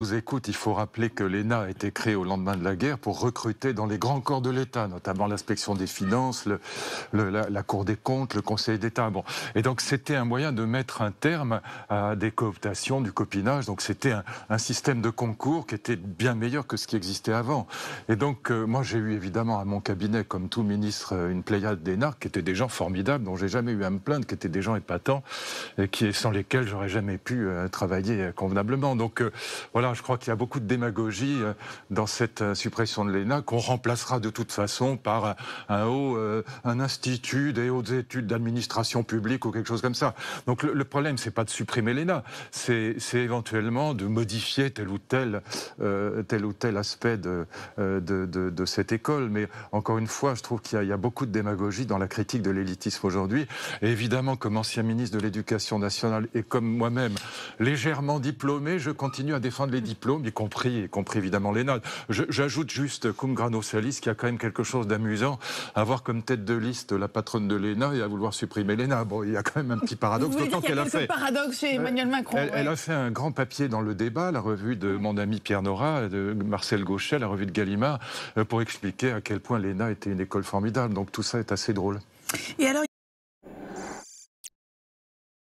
vous écoute, il faut rappeler que l'ENA a été créée au lendemain de la guerre pour recruter dans les grands corps de l'État, notamment l'inspection des finances, la, Cour des comptes, le Conseil d'État. Bon. Et donc c'était un moyen de mettre un terme à des cooptations, du copinage. Donc c'était un, système de concours qui était bien meilleur que ce qui existait avant. Et donc euh, moi j'ai eu évidemment à mon cabinet, comme tout ministre, une pléiade d'énarques qui étaient des gens formidables, dont j'ai jamais eu à me plaindre, qui étaient des gens épatants, et qui, sans lesquels j'aurais jamais pu euh, travailler convenablement. Donc euh, voilà je crois qu'il y a beaucoup de démagogie euh, dans cette euh, suppression de l'ENA qu'on remplacera de toute façon par un haut, euh, un institut des hautes études d'administration publique ou quelque chose comme ça. Donc le, problème, c'est pas de supprimer l'ENA, c'est éventuellement de modifier tel ou tel, tel ou tel aspect de, de, cette école. Mais encore une fois, je trouve qu'il y, a beaucoup de démagogie dans la critique de l'élitisme aujourd'hui. Évidemment, comme ancien ministre de l'Éducation nationale et comme moi-même légèrement diplômé, je continue à défendre les diplômes, y compris, y compris évidemment l'ENA. J'ajoute juste Cum Grano Salis, qui a quand même quelque chose d'amusant à avoir comme tête de liste la patronne de l'ENA et à vouloir supprimer l'ENA. Bon, il y a quand même un petit paradoxe. D'autant qu'elle a fait. paradoxe chez Emmanuel Macron. Elle, a fait un grand papier dans le débat, la revue de mon ami Pierre Nora, de Marcel Gauchet, la revue de Gallimard, euh, pour expliquer à quel point l'ENA était une école formidable. Donc tout ça est assez drôle. Et alors,